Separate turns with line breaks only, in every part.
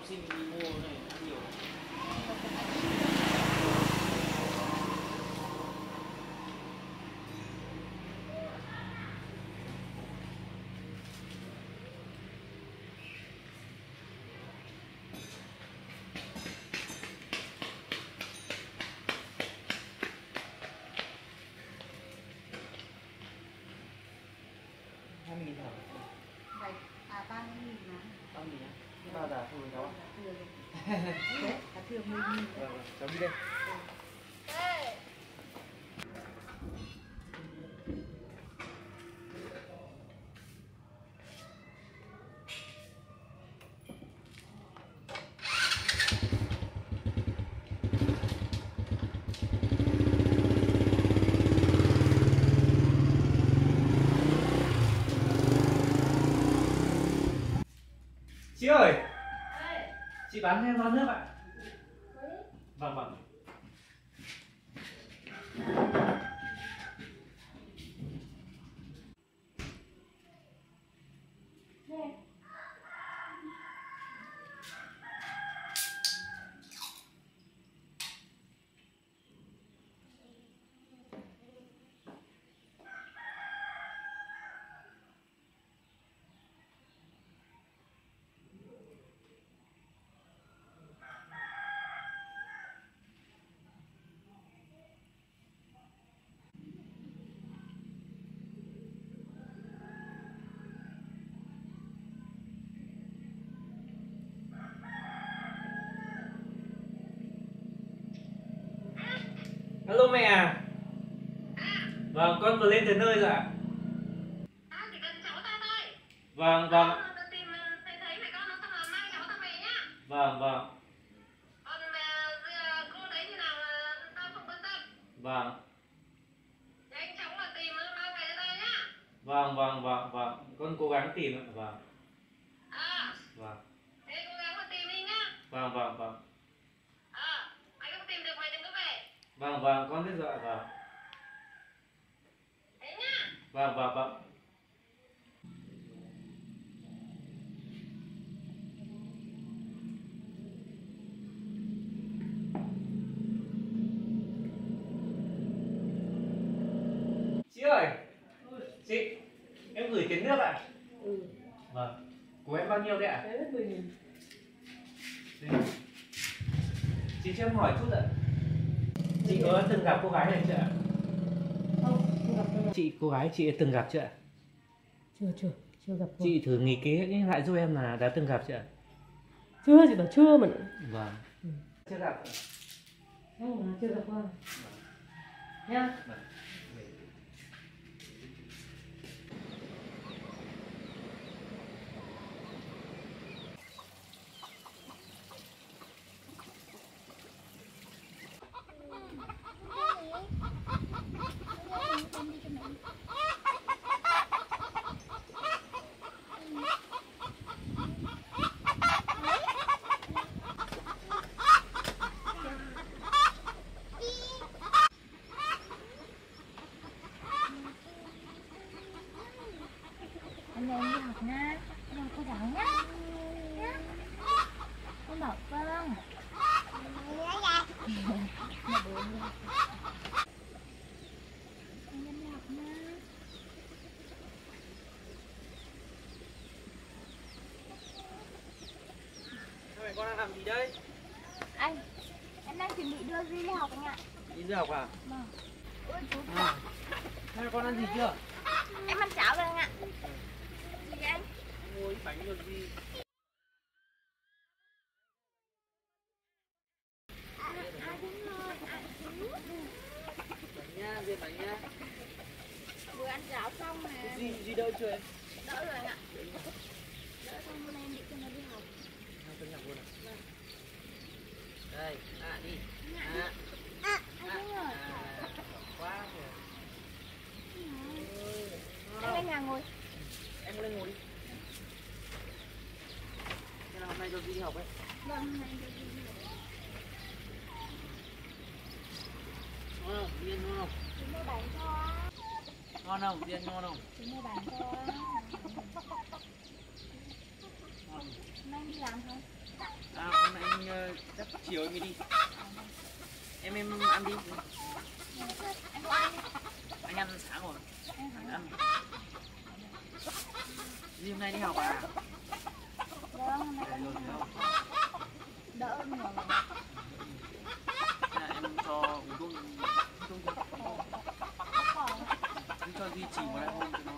don't see me anymore.
Thừa mười nghìn
vâng vâng cháu đi đây. Chị ơi chị bán thêm lon nước ạ vâng vâng alo mẹ à. Vâng con vừa lên tới nơi rồi ạ.
À,
vâng vâng.
Về nhá.
vâng vâng.
Tâm.
vâng. Vâng vâng vâng vâng. Con cố gắng tìm ạ vâng. Vâng.
Nhá.
vâng vâng vâng
À, mày không tìm được mày đừng có về.
Vâng vâng con biết rồi vâng. Vâng vâng vâng. Chị ơi chị em gửi tiền nước ạ.
Ừ,
vâng của em bao nhiêu đấy ạ? Đây. chị cho em hỏi chút ạ chị có từng gặp cô gái này chưa ạ?
Không, chưa gặp đâu
chị cô gái chị từng gặp chưa ạ?
Chưa, chưa, chưa gặp cô.
Chị thử nghỉ kế lại giúp em là đã từng gặp chưa ạ?
Chưa, chị bảo chưa mà.
Vâng.
Ừ.
chưa gặp.
Không, chưa gặp cô. Nhá
Hôm nay em đi học nha Em học cô giáo nhá Nhá Con bảo vâng Dạ bố đi học Em đi học nha
mẹ con đang làm gì đây?
Anh Em đang chuẩn bị đưa Duy đi học anh ạ.
Đi du học à?
Vâng. Ôi chú
à hai con ăn gì chưa?
Em ăn cháo rồi anh ạ. Gì anh?
Ngồi bánh được gì
À đúng rồi À chú
bánh nha viên bánh nha
Vừa ăn cháo xong mà
gì gì đỡ chưa em
Đỡ rồi anh ạ Đỡ xong hôm nay em định cho nó đi học
hai con nhặt luôn à đây à đi à
À, anh đúng rồi
à quá rồi
Anh lên nhà ngồi
em lên ngồi đi thế là đi học ấy
Vâng, hôm nay đi học
ngon không? Viên ngon không? Ngon không? Viên ngon không
Chú mua bánh cho
ngon
Hôm nay anh đi làm không?
À, hôm nay anh ờ, chắc chiều em mới đi. Em em ăn đi.
Anh có ăn đi.
Anh ăn sáng rồi.
Em
Anh ăn. Đi hôm nay đi học à?
Vâng, hôm nay
Để
con
rồi
đi
đâu?
học. Đỡ nhiều rồi.
À, em cho uống thuốc uống thuốc đi.
Còn
Trì một hai hôm cho nó.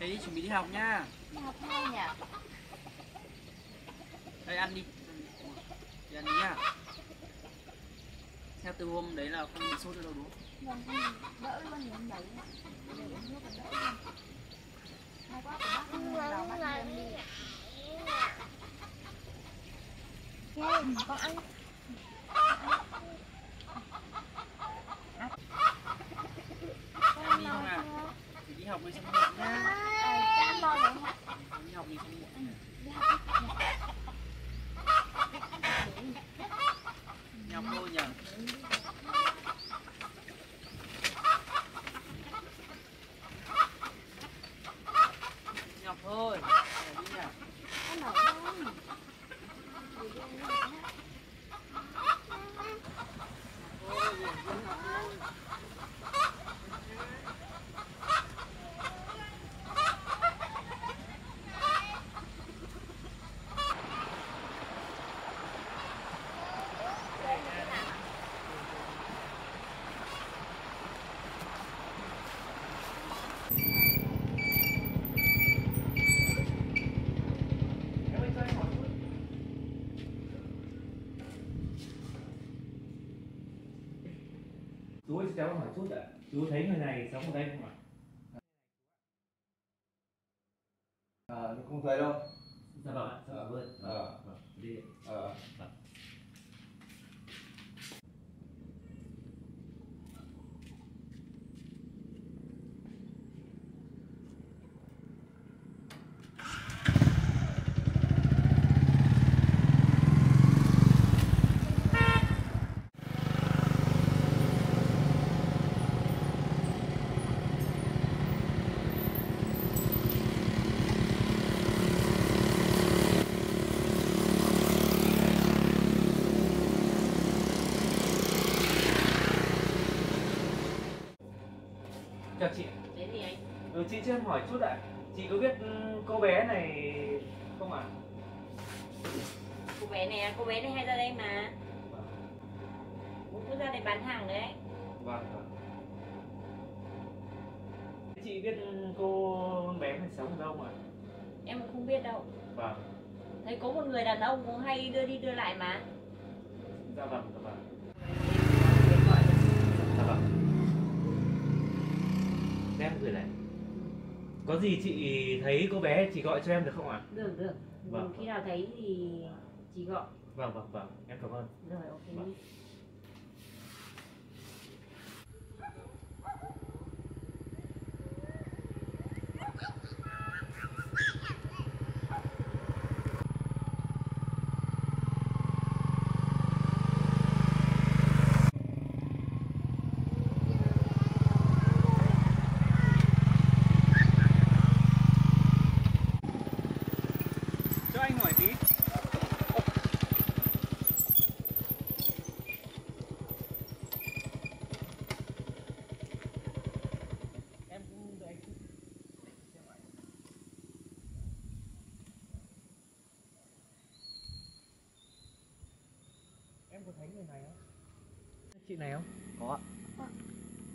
Thế chuẩn bị đi học nha.
đi học ngay nhỉ?
Đây ăn đi. Đi ăn đi nha. Theo từ hôm đấy là không bị sốt nữa đâu đúng không?
Vâng, con đỡ luôn nhiều đấy con ăn. Con
Ăn đi
no
không à?
chưa?
Thì đi học đi xong muộn nha.
Ờ, cha no rồi hả?
Đi học đi xong muộn.
Đi học đi.
Đi học thôi nhỉ. Đi học thôi. Để đi nhỉ.
Con ở đâu? Đi đi đi nhá.
Thôi, đi học thôi. Em ơi, cho anh hỏi chút.
chú ơi cháu hỏi chút ạ chú thấy người này sống ở đây không ạ
À, không thấy đâu.
dạ vâng ạ dạ
Ờ,
vâng vâng đi ạ.
Ờ.
chào chị
Thế thì anh
ừ, chị cho em hỏi chút ạ. Chị có biết ừ, cô bé này không ạ?
Cô bé này cô bé này hay ra đây mà. Cũng cứ ra đây bán hàng đấy.
Vâng vâng. Chị biết ừ, cô bé này sống ở đâu ạ
em không biết đâu.
Vâng.
Thấy có một người đàn ông cũng hay đưa đi đưa lại mà.
Dạ vâng dạ vâng
gọi
dạ vâng Để em gửi lại có gì chị thấy cô bé chị gọi cho em được không ạ?
Được được.
Vâng.
khi nào thấy thì chỉ gọi.
Vâng vâng vâng. Em cảm ơn.
Rồi ok.
Vâng. Có thấy người này không? Chị này không?
Có.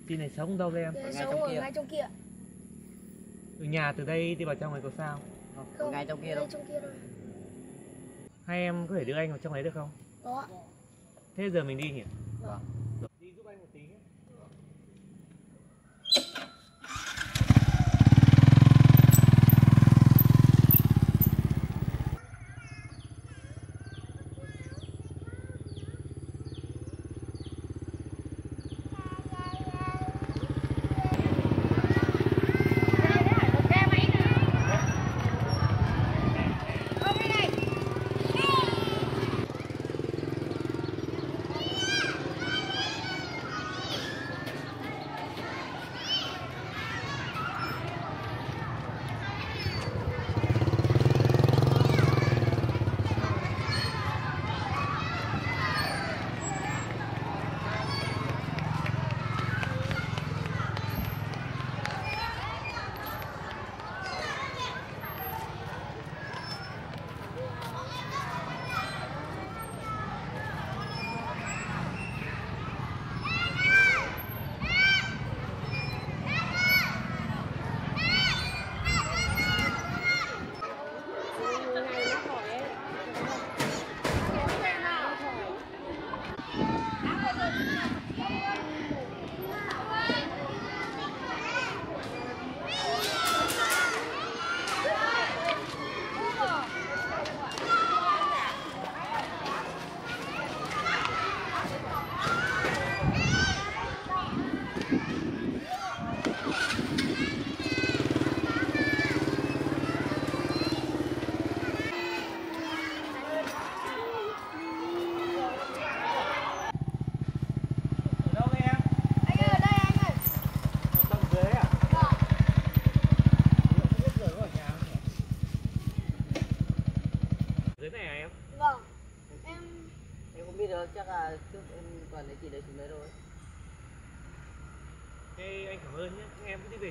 chị này sống đâu đây em?
Ngay trong kia.
ngay trong kia.
Từ nhà từ đây đi vào trong này có sao?
Không, ngay trong kia đâu.
ngay trong kia thôi.
Hay em có thể đưa anh vào trong đấy được không?
Có
thế giờ mình đi nhỉ?
Vâng.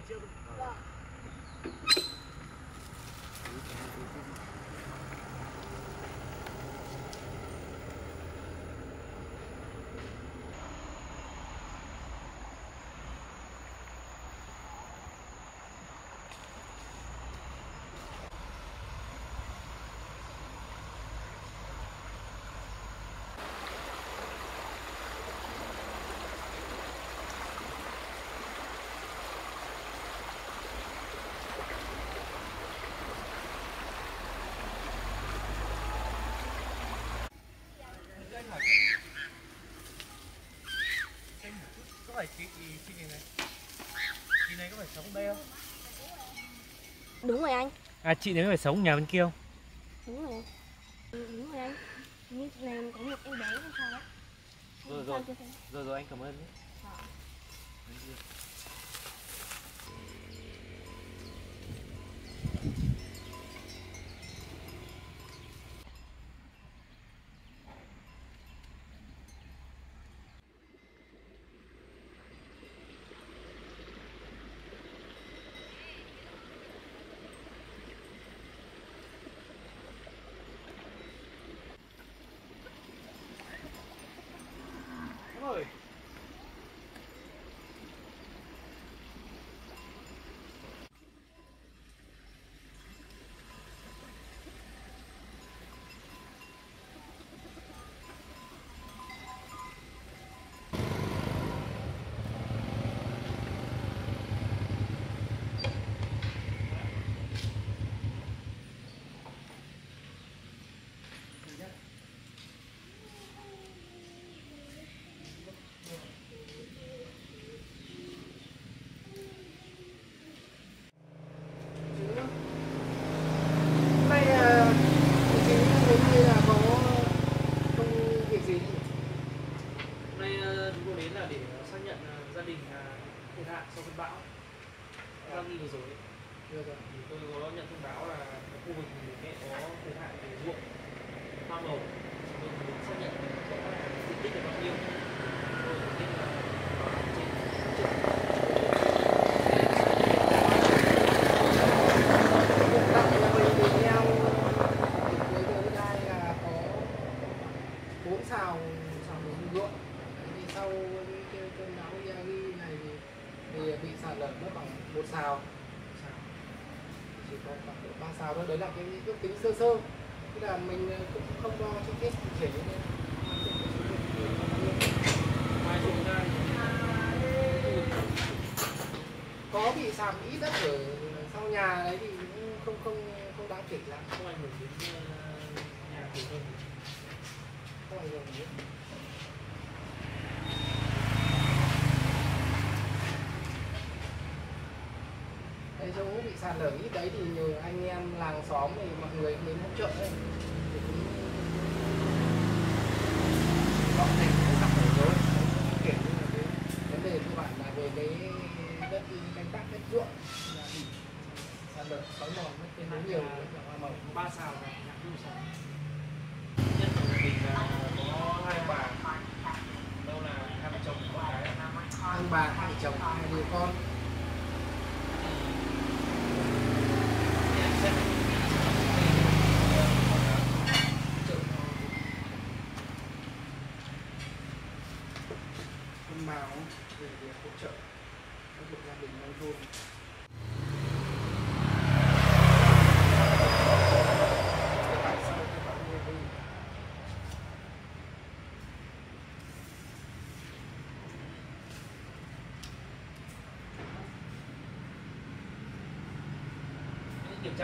хотел gì này
chị
này có phải sống đây không?
Đúng rồi anh.
À chị này có phải sống nhà bên kia không?
Đúng rồi. Đúng rồi anh. Như này có một em bé hay sao đó
rồi rồi. rồi rồi anh cảm ơn
đấy.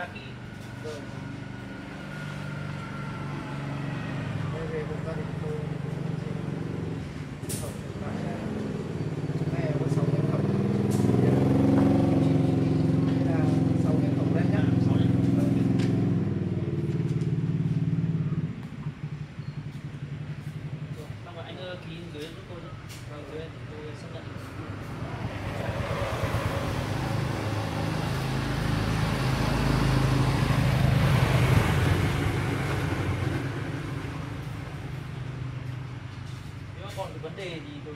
Jackie thì đồi.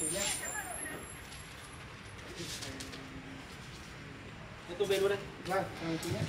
Chú nhé
tôi về luôn đây.
vâng chào chú nhé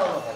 ったの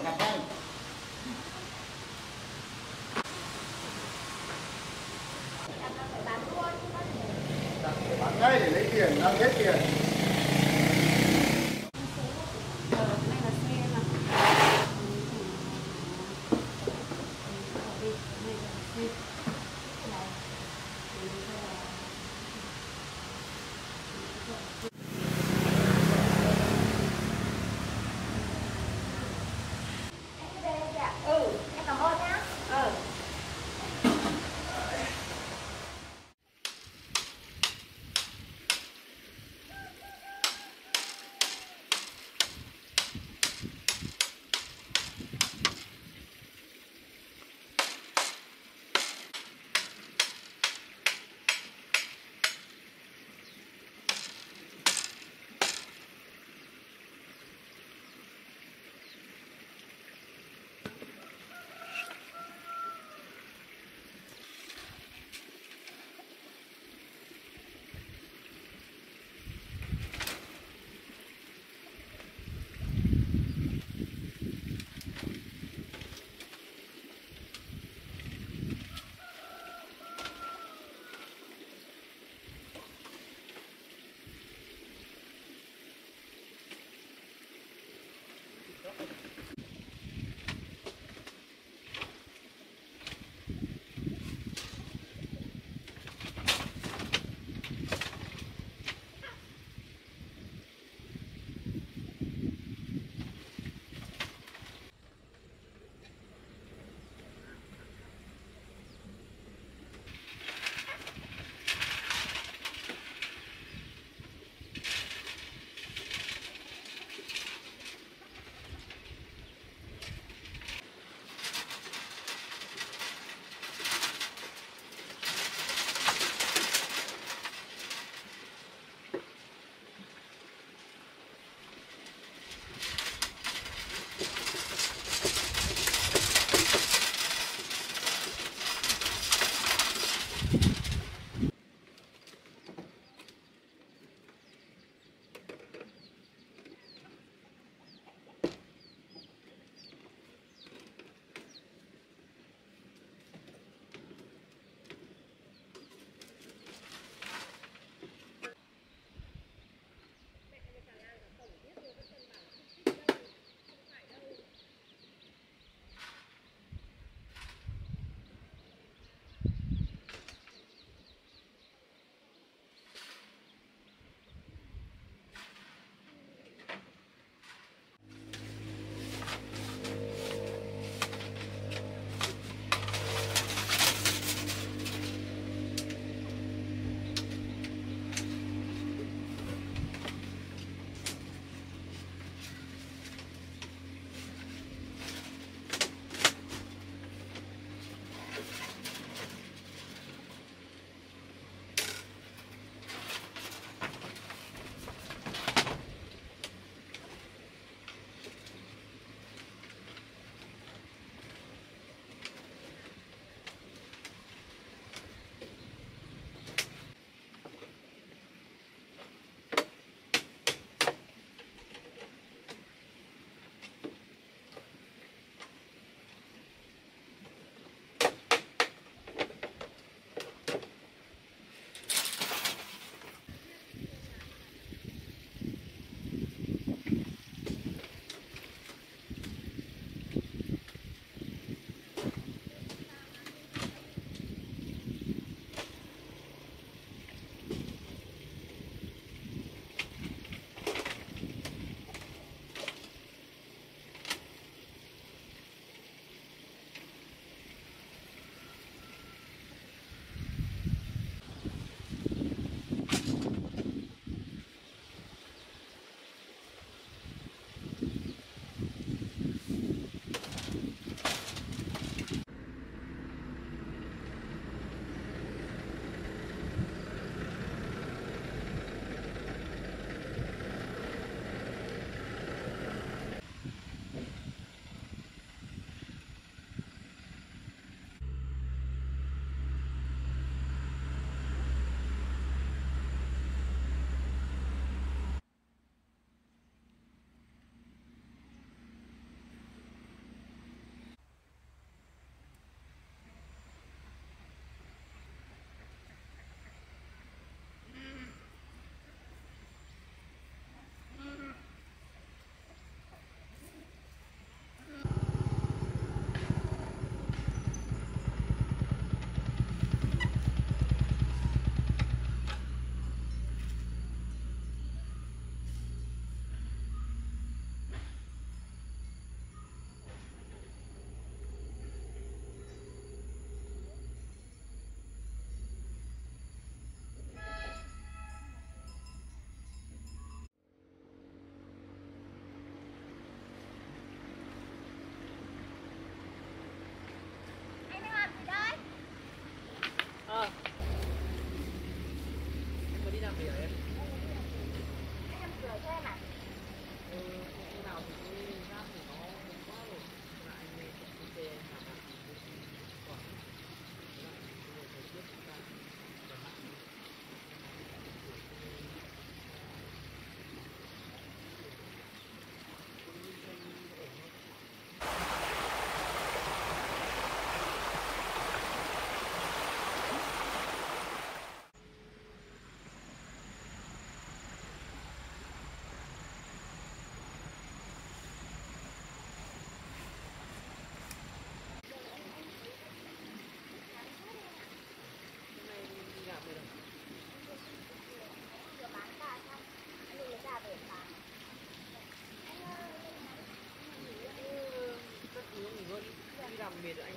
made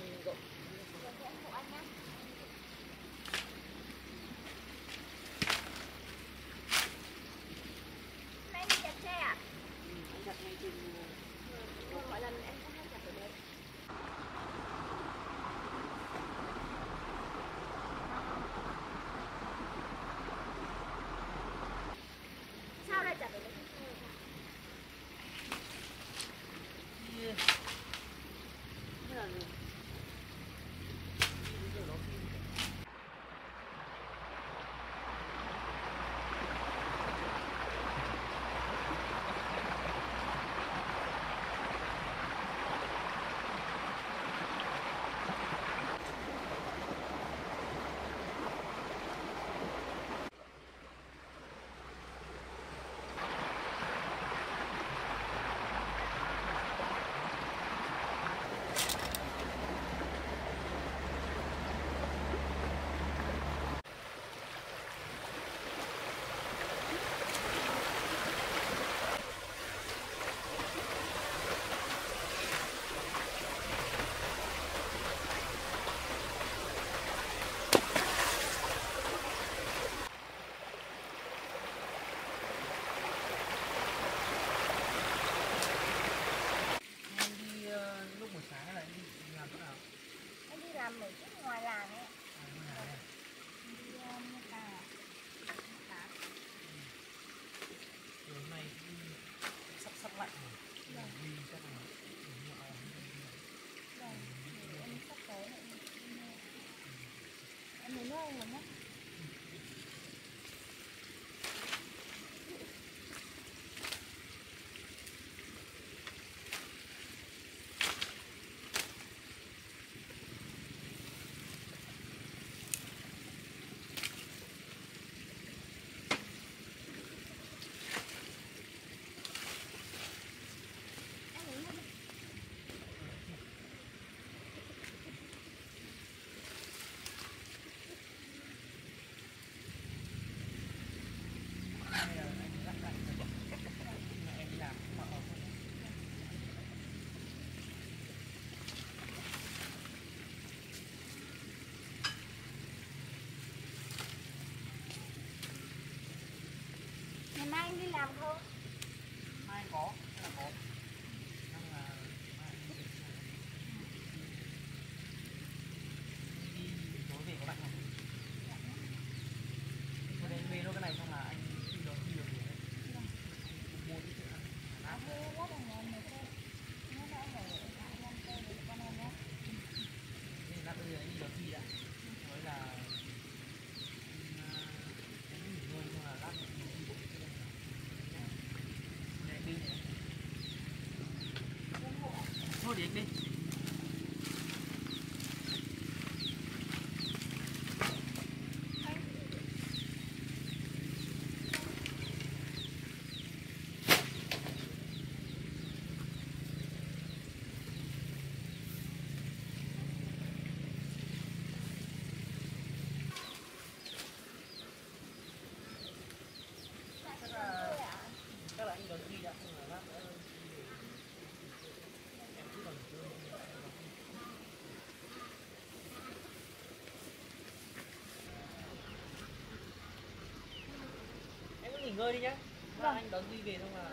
เด็กดิ nghỉ ngơi đi nhá. Vâng. Anh đón Duy về xong là